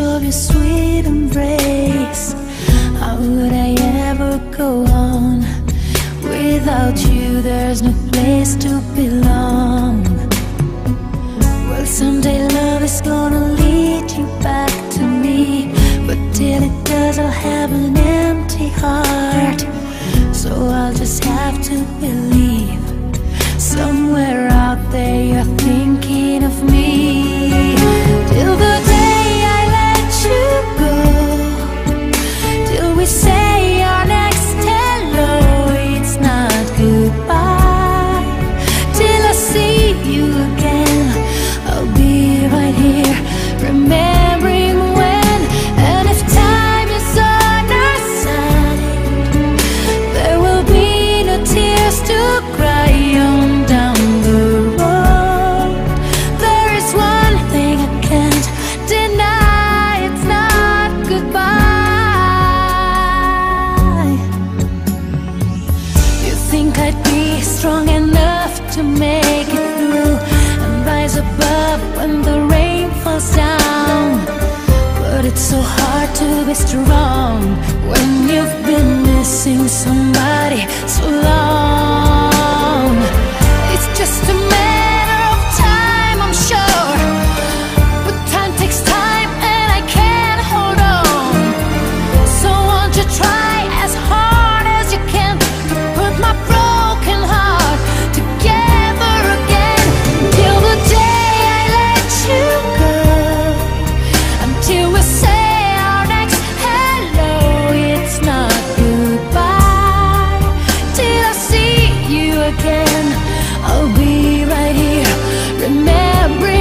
of your sweet embrace? How would I ever go on? Without you, there's no place to belong. Well, someday love is gonna lead you back to me. But till it does, I'll have an empty heart. So I'll just have to believe when the rain falls down. But it's so hard to be strong when you've been missing somebody. again. I'll be right here remembering